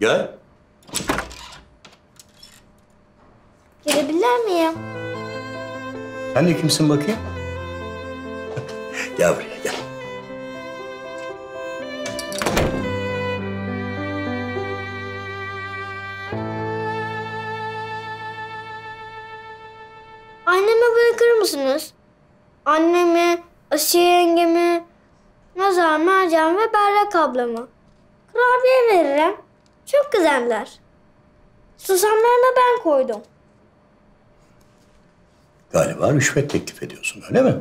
Gel. Girebilir miyim? Sen de kimsin bakayım? gel buraya gel. Annemi bırakır mısınız? Annemi, Asiye yengemi, Nazar, Mercan ve Berrak ablamı. Kurabiye veririm. Çok güzeller. Susamlarına ben koydum. Galiba rüşvet teklif ediyorsun öyle mi?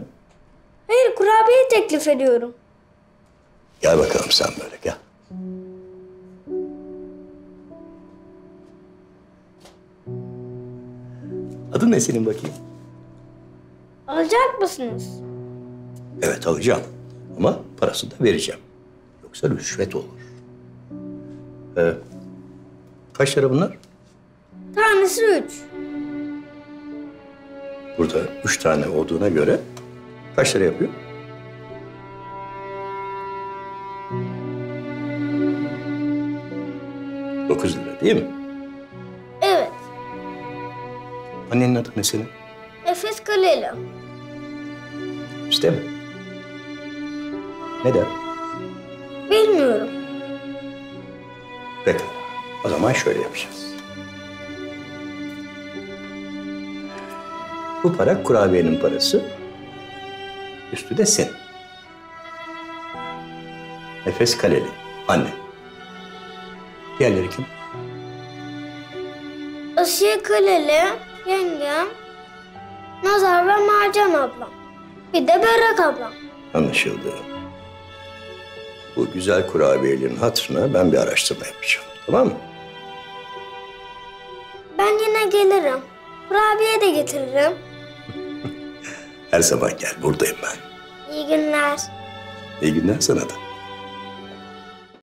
Hayır kurabiye teklif ediyorum. Gel bakalım sen böyle gel. Adın ne senin bakayım? Alacak mısınız? Evet alacağım. Ama parasını da vereceğim. Yoksa rüşvet olur. Ee, kaç lira bunlar? Tanesi üç. Burada üç tane olduğuna göre kaç lira yapıyor? Dokuz lira değil mi? Evet. Annenin adı ne senin? Nefes Kaleli. İşte mi? Neden? Bilmiyorum. Peki. O zaman şöyle yapacağız. Bu para kurabiyenin parası. Üstü de senin. Nefes Kaleli. Anne. Diğerleri kim? Asiye Kaleli, yengem, Nazar ve Mercan ablam. Bir de Berrak ablam. Anlaşıldı. Bu güzel kurabiyelerin hatırına ben bir araştırma yapacağım. Tamam mı? Yine gelirim. Kurabiye de getiririm. Her zaman gel. Buradayım ben. İyi günler. İyi günler sana da.